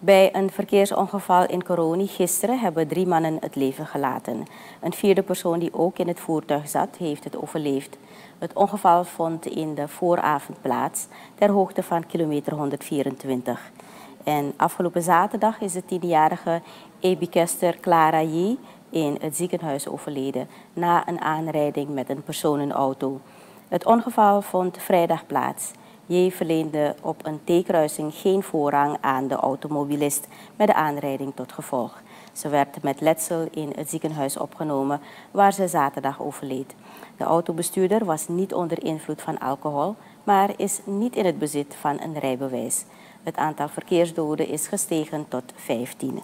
Bij een verkeersongeval in Coroni gisteren hebben drie mannen het leven gelaten. Een vierde persoon die ook in het voertuig zat, heeft het overleefd. Het ongeval vond in de vooravond plaats, ter hoogte van kilometer 124. En afgelopen zaterdag is de tienjarige Ebikester Clara J. in het ziekenhuis overleden na een aanrijding met een personenauto. Het ongeval vond vrijdag plaats. J verleende op een T-kruising geen voorrang aan de automobilist met de aanrijding tot gevolg. Ze werd met letsel in het ziekenhuis opgenomen waar ze zaterdag overleed. De autobestuurder was niet onder invloed van alcohol, maar is niet in het bezit van een rijbewijs. Het aantal verkeersdoden is gestegen tot 15.